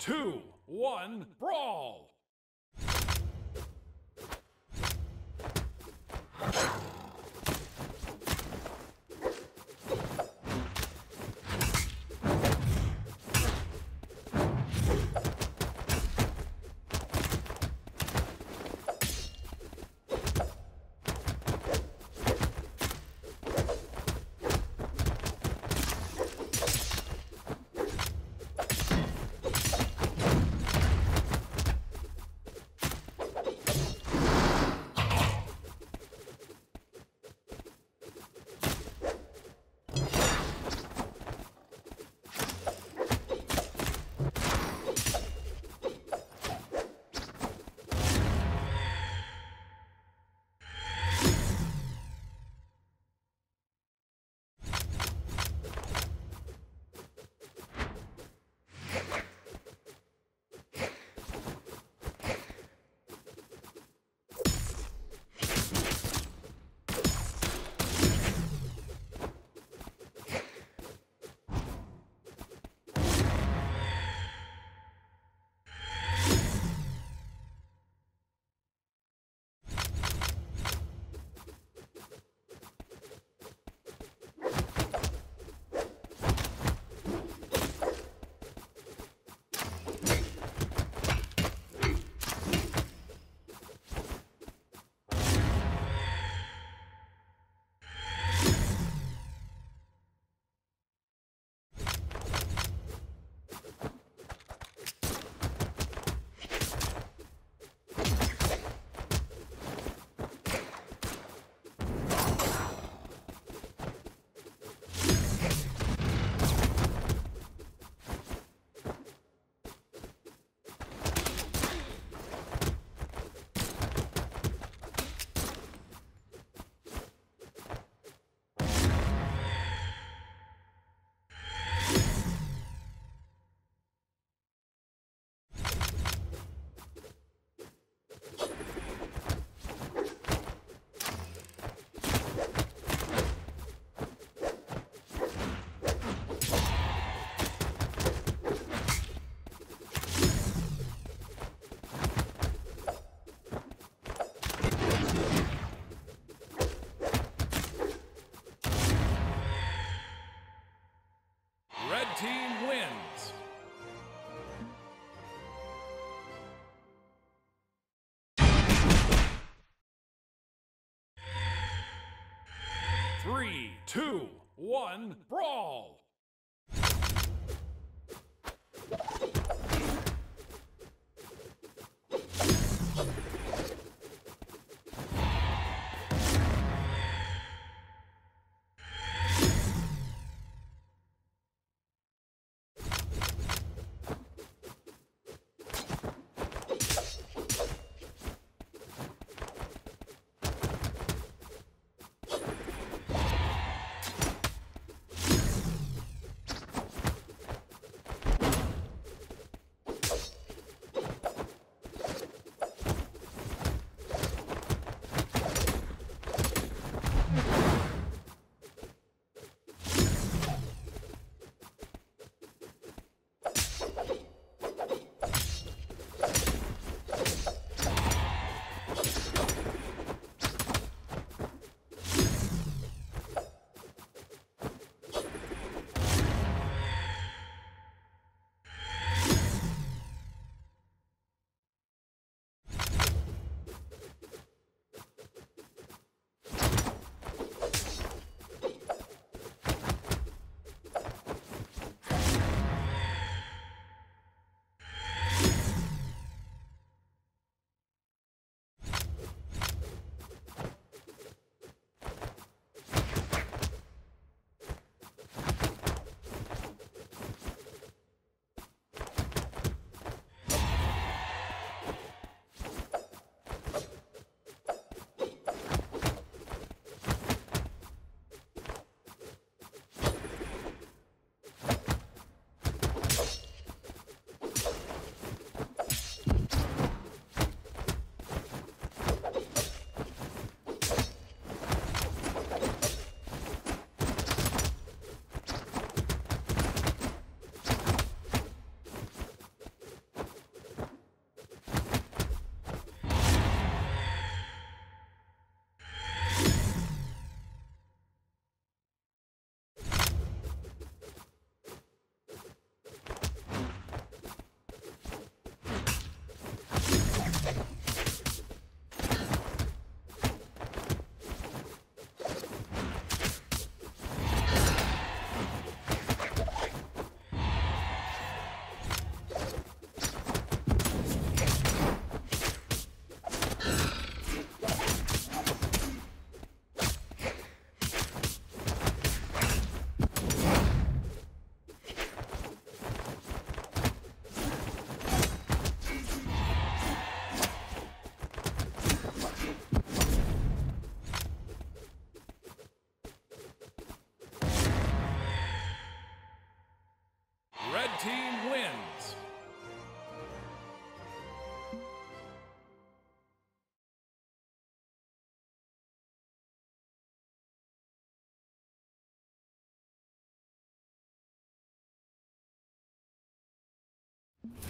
Two, one, brawl! two, one, brawl! You